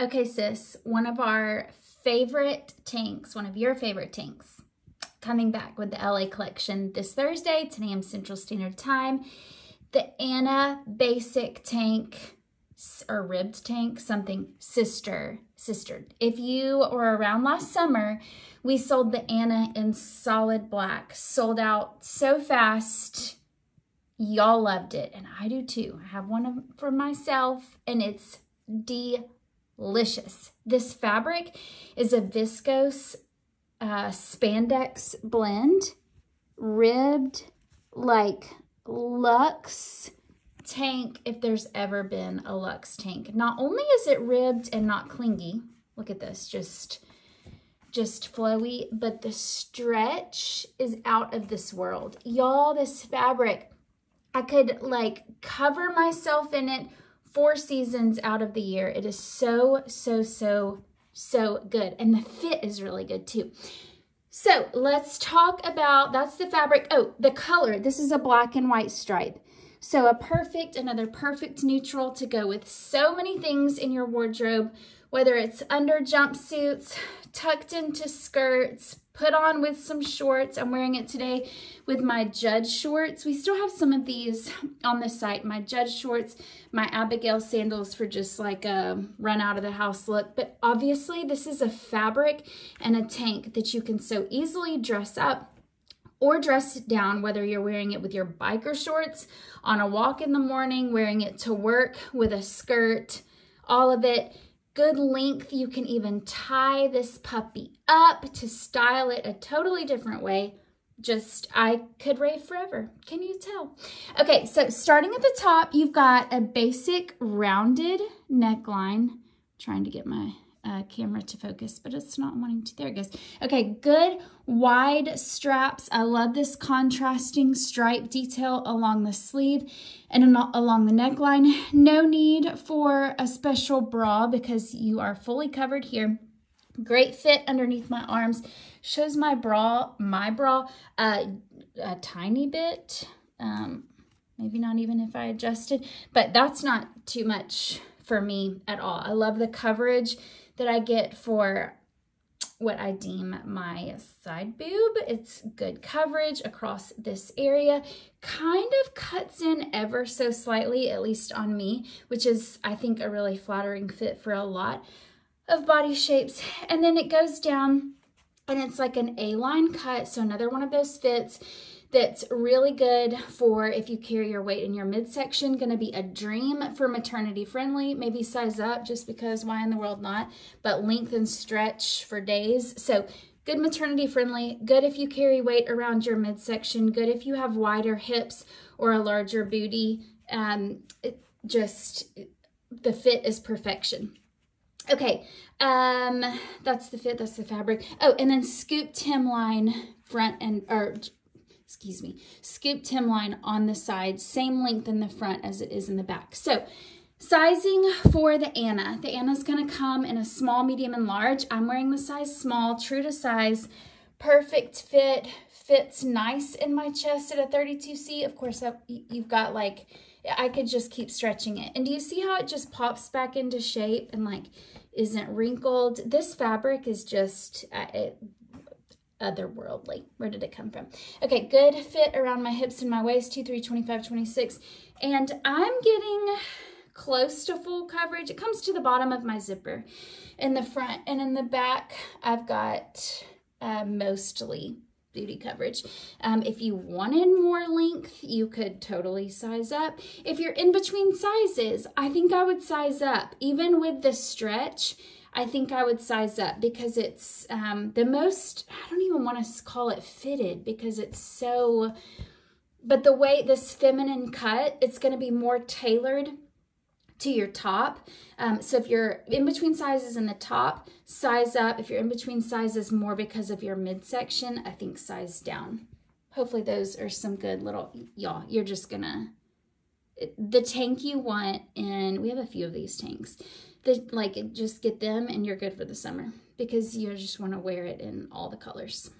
Okay, sis, one of our favorite tanks, one of your favorite tanks, coming back with the LA collection this Thursday, 10 a.m. Central Standard Time. The Anna Basic Tank or ribbed tank, something sister, sister. If you were around last summer, we sold the Anna in solid black, sold out so fast. Y'all loved it, and I do too. I have one for myself, and it's delicious. This fabric is a viscose uh, spandex blend, ribbed like luxe tank if there's ever been a luxe tank. Not only is it ribbed and not clingy, look at this, just just flowy, but the stretch is out of this world. Y'all, this fabric, I could like cover myself in it four seasons out of the year. It is so, so, so, so good. And the fit is really good too. So let's talk about, that's the fabric. Oh, the color. This is a black and white stripe. So a perfect, another perfect neutral to go with so many things in your wardrobe, whether it's under jumpsuits, tucked into skirts, put on with some shorts. I'm wearing it today with my Judge shorts. We still have some of these on the site. My Judge shorts, my Abigail sandals for just like a run out of the house look. But obviously this is a fabric and a tank that you can so easily dress up or dress it down, whether you're wearing it with your biker shorts on a walk in the morning, wearing it to work with a skirt, all of it good length. You can even tie this puppy up to style it a totally different way. Just, I could rave forever. Can you tell? Okay, so starting at the top, you've got a basic rounded neckline. trying to get my uh, camera to focus, but it's not wanting to. There it goes. Okay, good wide straps. I love this contrasting stripe detail along the sleeve and along the neckline. No need for a special bra because you are fully covered here. Great fit underneath my arms. Shows my bra, my bra, uh, a tiny bit. Um, maybe not even if I adjusted, but that's not too much for me at all. I love the coverage that I get for what I deem my side boob. It's good coverage across this area. Kind of cuts in ever so slightly, at least on me, which is, I think, a really flattering fit for a lot of body shapes. And then it goes down and it's like an A-line cut. So another one of those fits that's really good for if you carry your weight in your midsection. Going to be a dream for maternity friendly. Maybe size up just because why in the world not? But length and stretch for days. So good maternity friendly. Good if you carry weight around your midsection. Good if you have wider hips or a larger booty. Um, it just the fit is perfection. Okay, um, that's the fit, that's the fabric. Oh, and then scooped hemline front and, or excuse me, scooped hemline on the side, same length in the front as it is in the back. So sizing for the Anna. The Anna's gonna come in a small, medium, and large. I'm wearing the size small, true to size, perfect fit, fits nice in my chest at a 32C. Of course, you've got like, I could just keep stretching it. And do you see how it just pops back into shape and like isn't wrinkled? This fabric is just, uh, it otherworldly. Where did it come from? Okay, good fit around my hips and my waist, 2, 3, 25, 26. And I'm getting close to full coverage. It comes to the bottom of my zipper in the front and in the back, I've got uh, mostly booty coverage. Um, if you wanted more length, you could totally size up. If you're in between sizes, I think I would size up. Even with the stretch, I think I would size up because it's um, the most, I don't even want to call it fitted because it's so, but the way this feminine cut, it's going to be more tailored to your top. Um, so if you're in between sizes in the top, size up. If you're in between sizes more because of your midsection, I think size down. Hopefully those are some good little, y'all, you're just gonna, the tank you want, and we have a few of these tanks the, like just get them and you're good for the summer because you just want to wear it in all the colors.